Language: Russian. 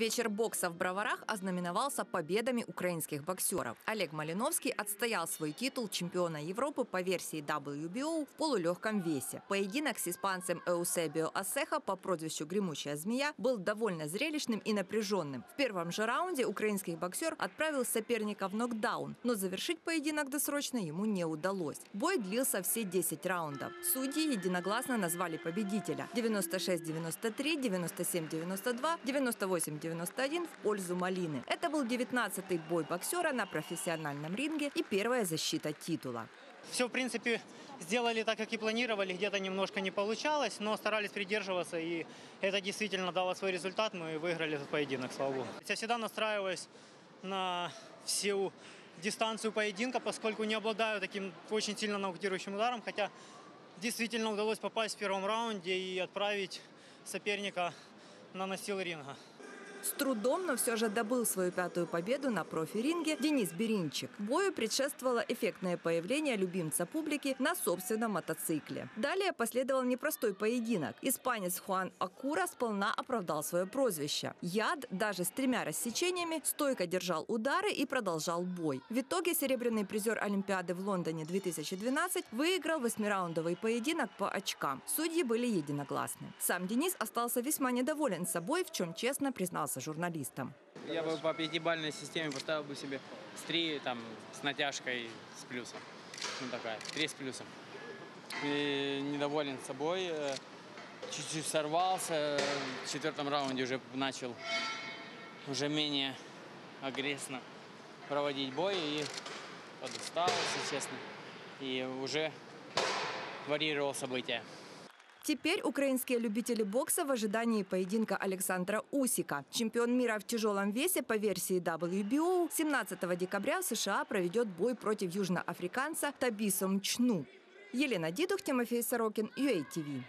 Вечер бокса в Броварах ознаменовался победами украинских боксеров. Олег Малиновский отстоял свой титул чемпиона Европы по версии WBO в полулегком весе. Поединок с испанцем Эусебио Асеха по прозвищу «Гремучая змея» был довольно зрелищным и напряженным. В первом же раунде украинский боксер отправил соперника в нокдаун, но завершить поединок досрочно ему не удалось. Бой длился все 10 раундов. Судьи единогласно назвали победителя 96-93, 97-92, 98 91 в пользу Малины. Это был 19-й бой боксера на профессиональном ринге и первая защита титула. Все, в принципе, сделали так, как и планировали. Где-то немножко не получалось, но старались придерживаться, и это действительно дало свой результат. Мы выиграли этот поединок, слава богу. Я всегда настраиваюсь на всю дистанцию поединка, поскольку не обладаю таким очень сильно нокаутирующим ударом, хотя действительно удалось попасть в первом раунде и отправить соперника на настил ринга. С трудом, но все же добыл свою пятую победу на профи-ринге Денис Беринчик. Бою предшествовало эффектное появление любимца публики на собственном мотоцикле. Далее последовал непростой поединок. Испанец Хуан Акура сполна оправдал свое прозвище. Яд даже с тремя рассечениями стойко держал удары и продолжал бой. В итоге серебряный призер Олимпиады в Лондоне 2012 выиграл восьмираундовый поединок по очкам. Судьи были единогласны. Сам Денис остался весьма недоволен собой, в чем честно признался журналистам. Я бы по пятибалльной системе поставил бы себе с 3 там, с натяжкой с плюсом. Ну такая, 3 с плюсом. И недоволен собой. э, Чуть-чуть сорвался. В четвертом раунде уже начал уже менее агрессно проводить бой и подустал, если честно. И уже варьировал события. Теперь украинские любители бокса в ожидании поединка Александра Усика. Чемпион мира в тяжелом весе по версии WBO 17 декабря в США проведет бой против южноафриканца Табисом Чну. Елена Дидух, Тимофей Сорокин, UATV.